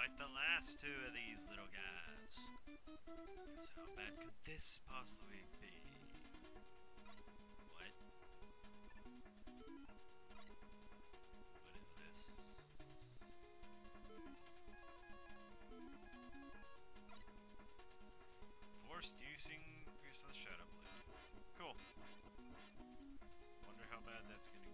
fight the last two of these little guys. 'Cause how bad could this possibly be? What? What is this? Forced using Pierce of the Shadow Blade. Cool. Wonder how bad that's gonna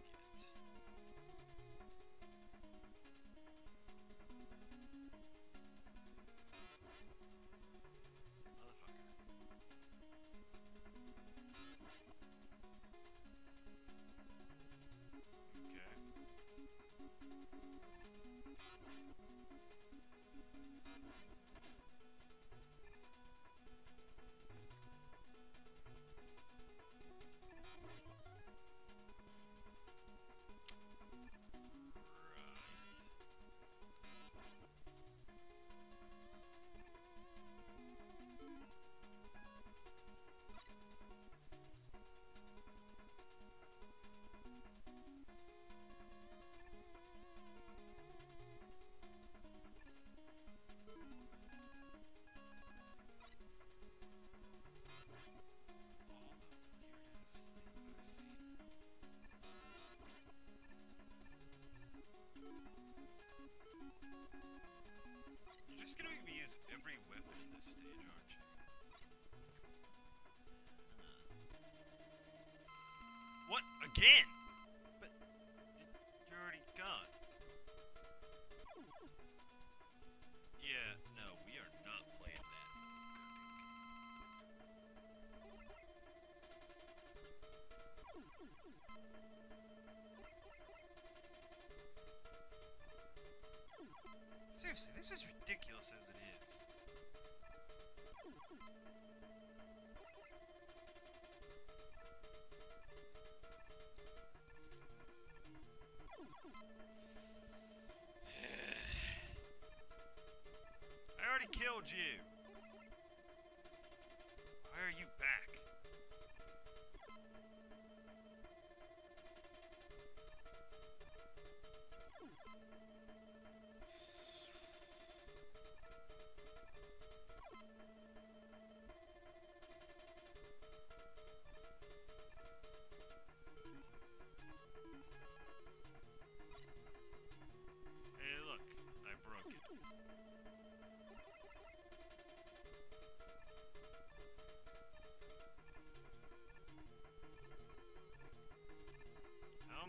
just gonna make me use every weapon in this stage, aren't you? What? Again? But you're already gone. Yeah, no, we are not playing that Seriously, this is ridiculous as it is. I already killed you.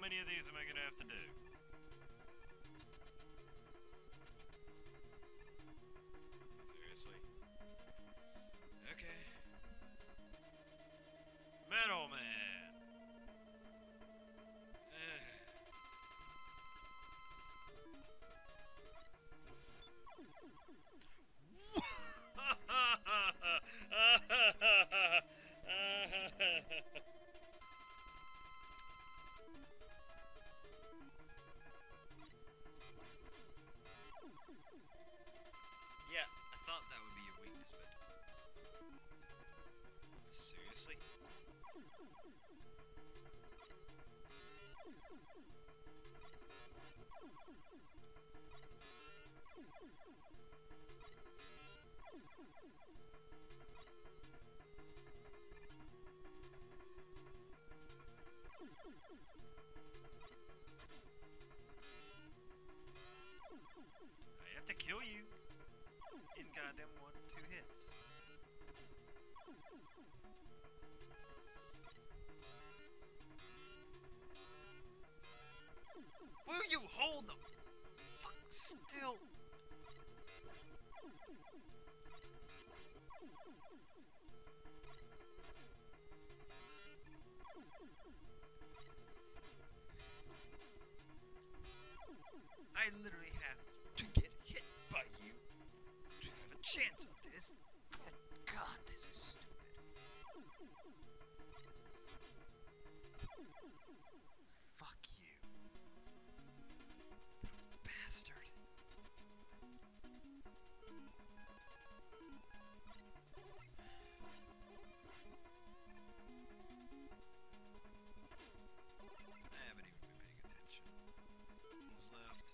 Many of these am I gonna have to do? Fuck you. Little bastard. I haven't even been paying attention. Who's left?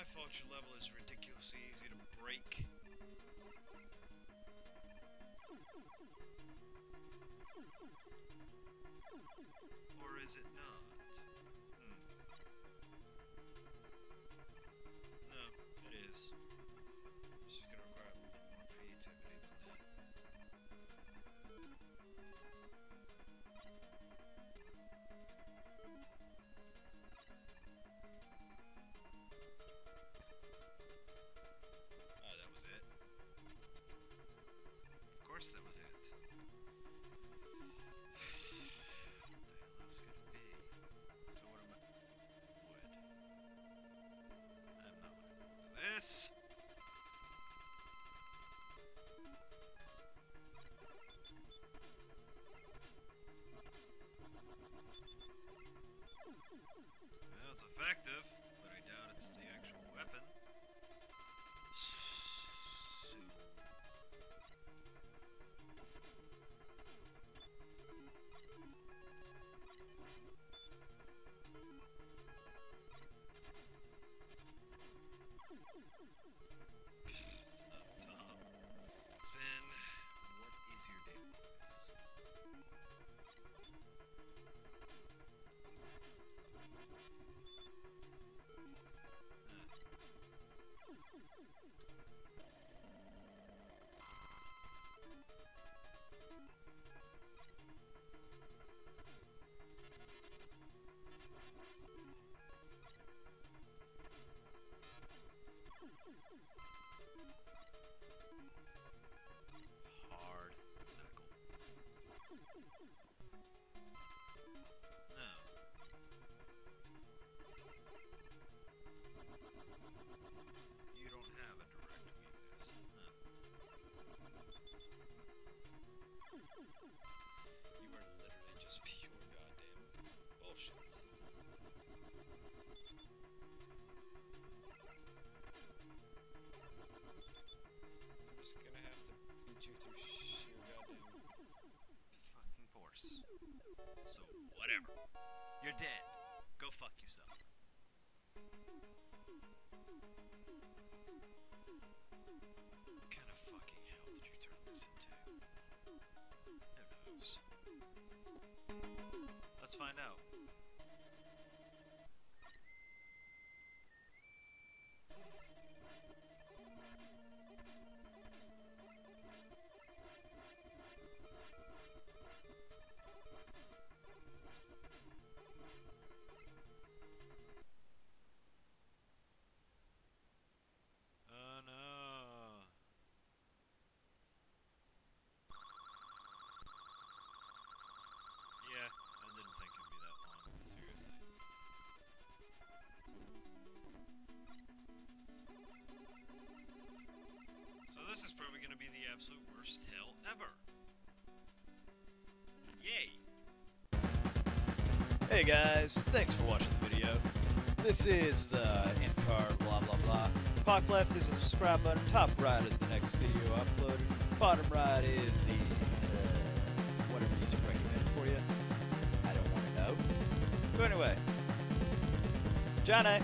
my fault your level is ridiculously easy to break. Or is it not? Hmm. No, it is. It's effective, but I doubt it's the actual weapon. It's not top. Sven, what is your daily just pure goddamn bullshit. I'm just gonna have to beat you through sheer goddamn fucking force. So, whatever. You're dead. Go fuck yourself. What kind of fucking hell did you turn this into? Who knows? Let's find out. Seriously. So this is probably going to be the absolute worst hell ever. Yay! Hey guys, thanks for watching the video. This is uh, in-car blah blah blah. Clock left is the subscribe button, top right is the next video uploaded, bottom right is the So anyway, Johnny.